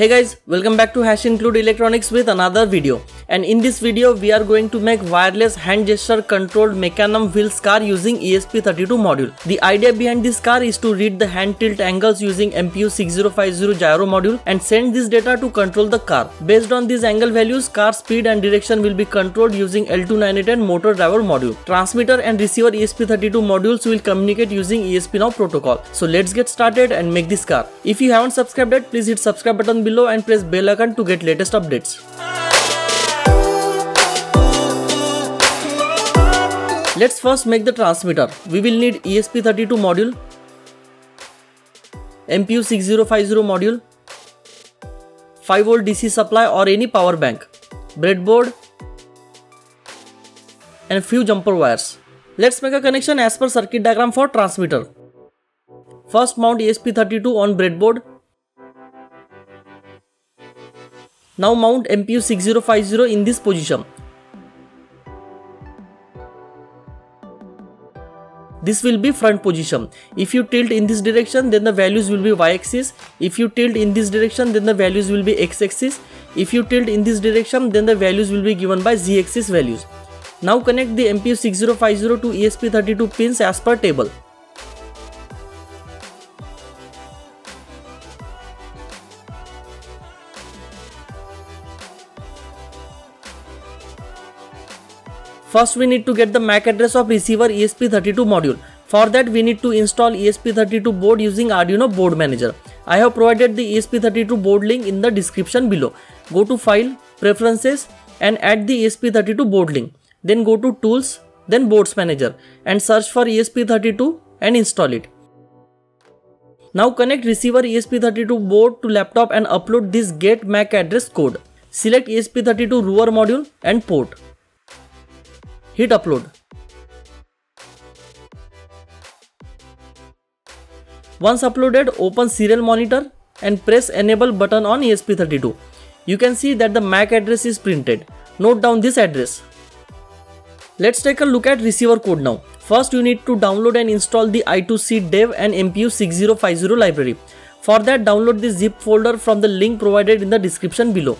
Hey guys, welcome back to Hash Include Electronics with another video. And in this video, we are going to make wireless hand gesture controlled Mecanum wheels car using ESP32 module. The idea behind this car is to read the hand tilt angles using MPU6050 gyro module and send this data to control the car. Based on these angle values, car speed and direction will be controlled using L298 motor driver module. Transmitter and receiver ESP32 modules will communicate using ESP protocol. So let's get started and make this car. If you haven't subscribed yet, please hit subscribe button below and press bell icon to get latest updates. Let's first make the transmitter. We will need ESP32 module, MPU6050 module, 5V DC supply or any power bank, breadboard and few jumper wires. Let's make a connection as per circuit diagram for transmitter. First mount ESP32 on breadboard. Now mount MPU6050 in this position. This will be front position. If you tilt in this direction then the values will be y axis if you tilt in this direction then the values will be x axis if you tilt in this direction then the values will be given by z axis values. Now connect the mpu 6050 to esp32 pins as per table First we need to get the MAC address of receiver ESP32 module. For that we need to install ESP32 board using Arduino board manager. I have provided the ESP32 board link in the description below. Go to file, preferences and add the ESP32 board link. Then go to tools, then boards manager and search for ESP32 and install it. Now connect receiver ESP32 board to laptop and upload this get MAC address code. Select ESP32 Wrover module and port hit upload. Once uploaded, open serial monitor and press enable button on ESP32. You can see that the MAC address is printed. Note down this address. Let's take a look at receiver code now. First you need to download and install the I2C dev and MPU6050 library. For that download the zip folder from the link provided in the description below.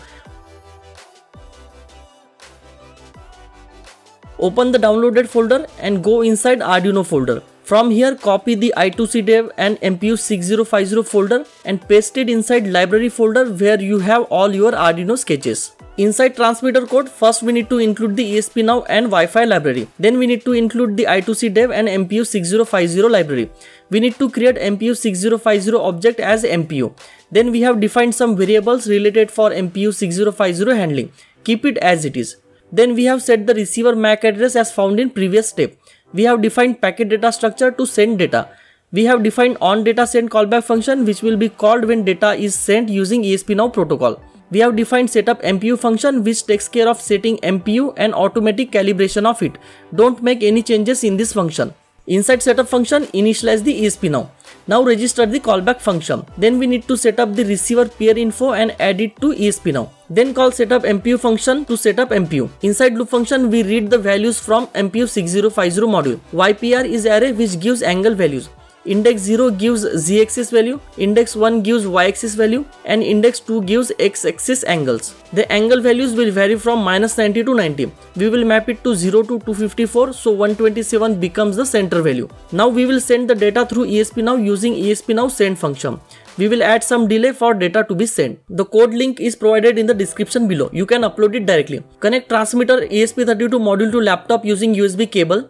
Open the downloaded folder and go inside Arduino folder. From here copy the I2C dev and MPU6050 folder and paste it inside library folder where you have all your Arduino sketches. Inside transmitter code, first we need to include the ESP now and Wi-Fi library. Then we need to include the I2C dev and MPU6050 library. We need to create MPU6050 object as MPU. Then we have defined some variables related for MPU6050 handling. Keep it as it is. Then we have set the receiver MAC address as found in previous step. We have defined packet data structure to send data. We have defined on data send callback function which will be called when data is sent using ESP now protocol. We have defined setup MPU function which takes care of setting MPU and automatic calibration of it. Don't make any changes in this function. Inside setup function initialize the ESP now. Now register the callback function. Then we need to set up the receiver peer info and add it to ESP now. Then call setup MPU function to set up MPU. Inside loop function we read the values from MPU 6050 module. YPR is array which gives angle values. Index 0 gives z-axis value, index 1 gives y-axis value and index 2 gives x-axis angles. The angle values will vary from minus 90 to 90. We will map it to 0 to 254 so 127 becomes the center value. Now we will send the data through ESP now using ESP now send function. We will add some delay for data to be sent. The code link is provided in the description below. You can upload it directly. Connect transmitter ESP32 module to laptop using USB cable.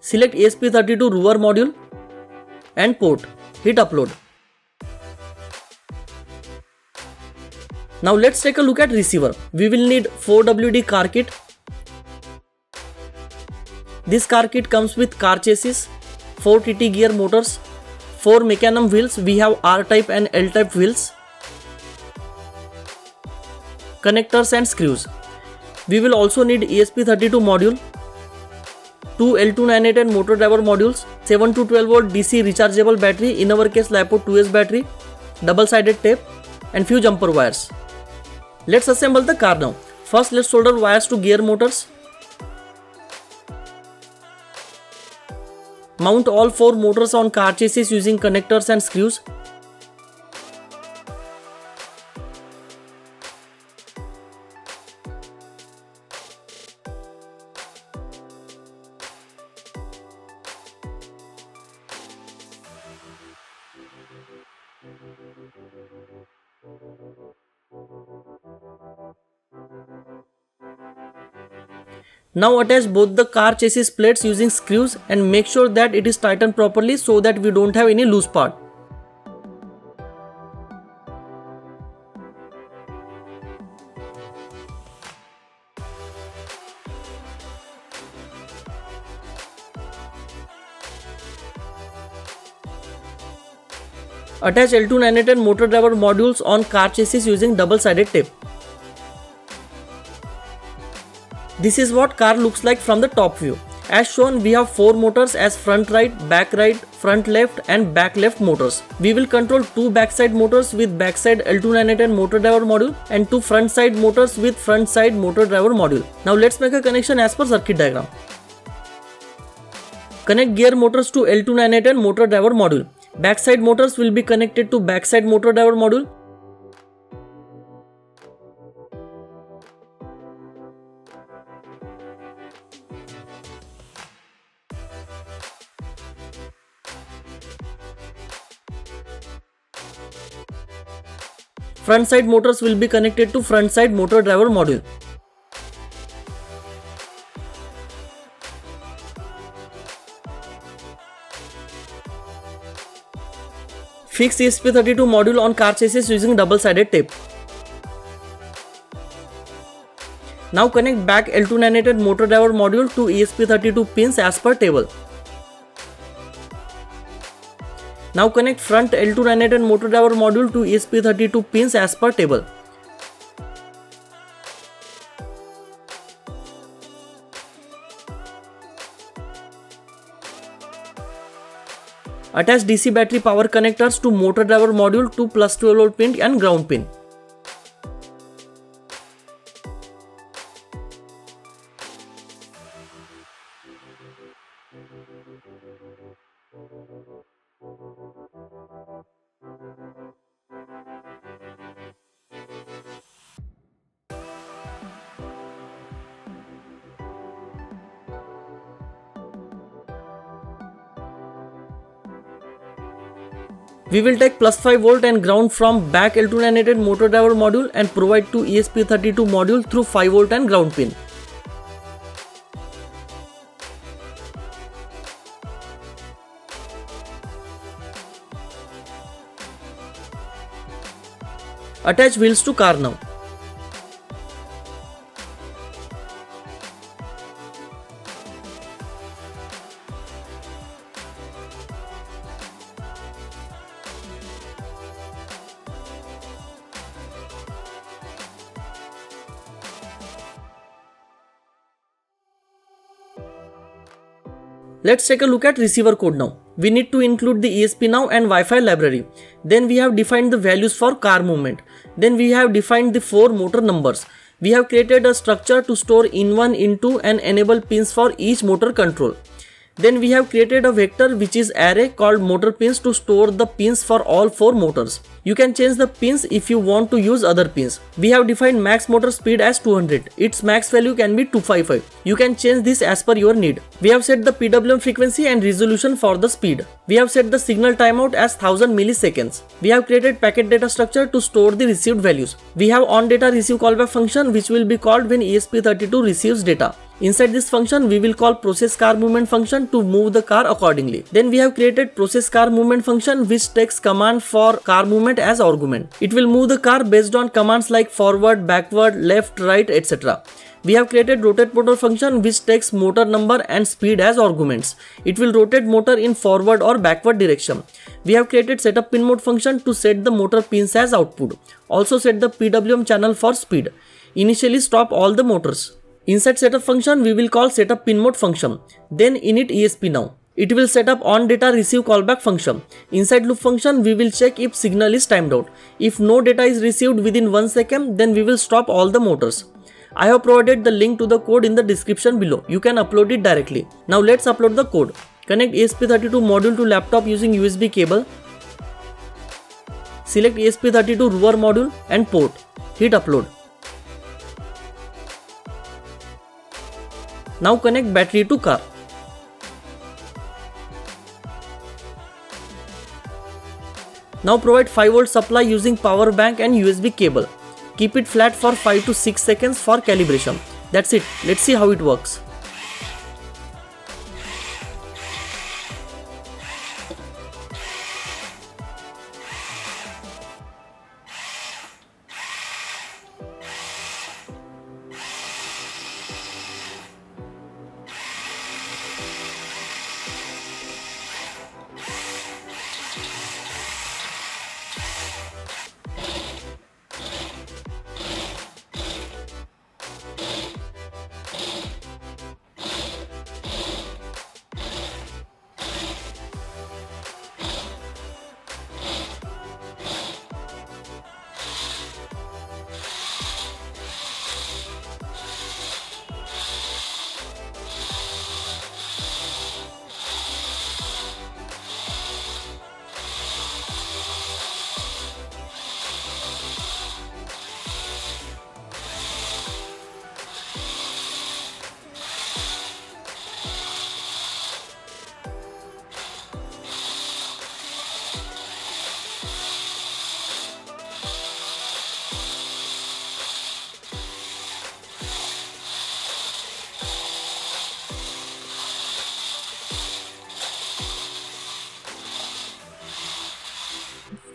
Select ESP32 Wrover module and port. Hit upload. Now let's take a look at receiver. We will need 4WD car kit. This car kit comes with car chassis, 4 TT gear motors, 4 mecanum wheels. We have R-type and L-type wheels, connectors and screws. We will also need ESP32 module, two L298 motor driver modules, 7 to 12 volt DC rechargeable battery, in our case LiPo 2S battery, double sided tape and few jumper wires. Let's assemble the car now. First let's solder wires to gear motors. Mount all 4 motors on car chassis using connectors and screws. Now attach both the car chassis plates using screws and make sure that it is tightened properly so that we don't have any loose part. Attach L298 motor driver modules on car chassis using double-sided tape. This is what car looks like from the top view. As shown, we have 4 motors as front right, back right, front left and back left motors. We will control 2 backside motors with backside L298 motor driver module and 2 front side motors with front side motor driver module. Now let's make a connection as per circuit diagram. Connect gear motors to L298 motor driver module. Backside motors will be connected to backside motor driver module. Front side motors will be connected to front side motor driver module. Fix ESP32 module on car chassis using double-sided tape. Now connect back L298 motor driver module to ESP32 pins as per table. Now connect front L298 motor driver module to ESP32 pins as per table. Attach DC battery power connectors to motor driver module to plus 12 volt pin and ground pin. We will take plus 5 volt and ground from back L298 motor driver module and provide to ESP32 module through 5 volt and ground pin. Attach wheels to car now. Let's take a look at receiver code now. We need to include the ESP now and Wi-Fi library. Then we have defined the values for car movement. Then we have defined the four motor numbers. We have created a structure to store in1, in2 and enable pins for each motor control. Then we have created a vector which is array called motor pins to store the pins for all four motors. You can change the pins if you want to use other pins. We have defined max motor speed as 200. Its max value can be 255. You can change this as per your need. We have set the PWM frequency and resolution for the speed. We have set the signal timeout as 1000 milliseconds. We have created packet data structure to store the received values. We have on data receive callback function which will be called when ESP32 receives data. Inside this function, we will call process car movement function to move the car accordingly. Then we have created process car movement function which takes command for car movement as argument. It will move the car based on commands like forward, backward, left, right, etc. We have created rotate motor function which takes motor number and speed as arguments. It will rotate motor in forward or backward direction. We have created setup pin mode function to set the motor pins as output. Also set the PWM channel for speed. Initially stop all the motors. Inside setup function, we will call setup pin mode function. Then init ESP now. It will set up on data receive callback function. Inside loop function, we will check if signal is timed out. If no data is received within 1 second, then we will stop all the motors. I have provided the link to the code in the description below. You can upload it directly. Now let's upload the code. Connect ESP32 module to laptop using USB cable. Select ESP32 Wrover module and port. Hit upload. Now connect battery to car. Now provide 5 volt supply using power bank and USB cable. Keep it flat for 5 to 6 seconds for calibration. That's it. Let's see how it works.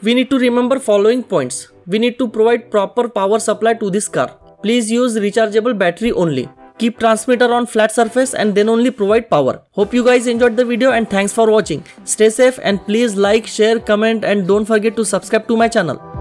We need to remember following points. We need to provide proper power supply to this car. Please use rechargeable battery only. Keep transmitter on flat surface and then only provide power. Hope you guys enjoyed the video and thanks for watching. Stay safe and please like, share, comment and don't forget to subscribe to my channel.